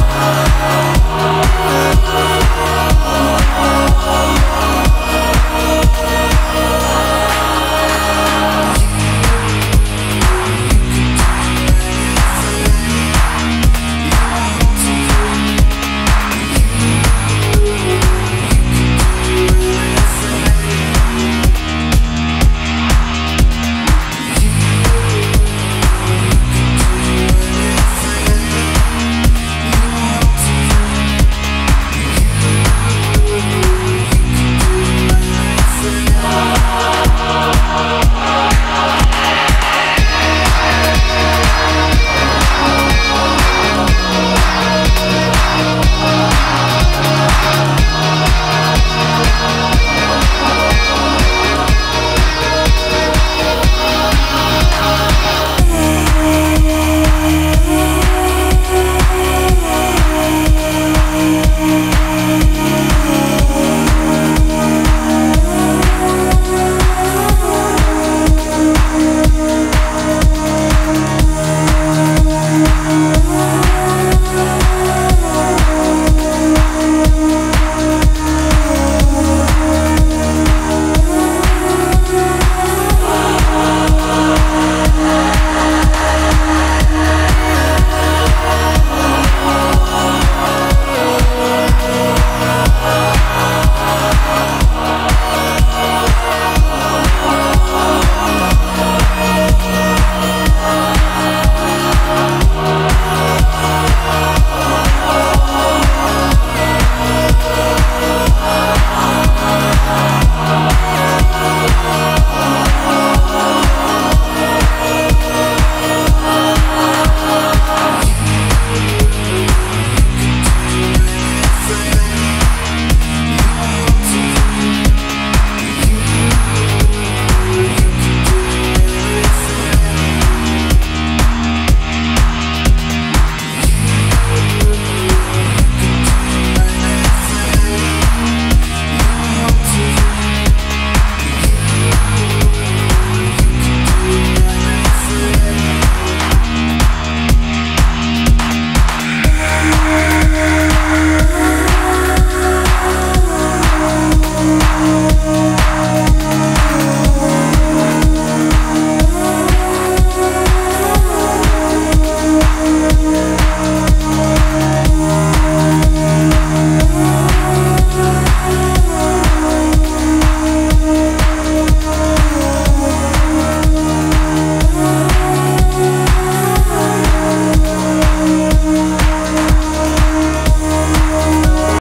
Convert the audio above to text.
Música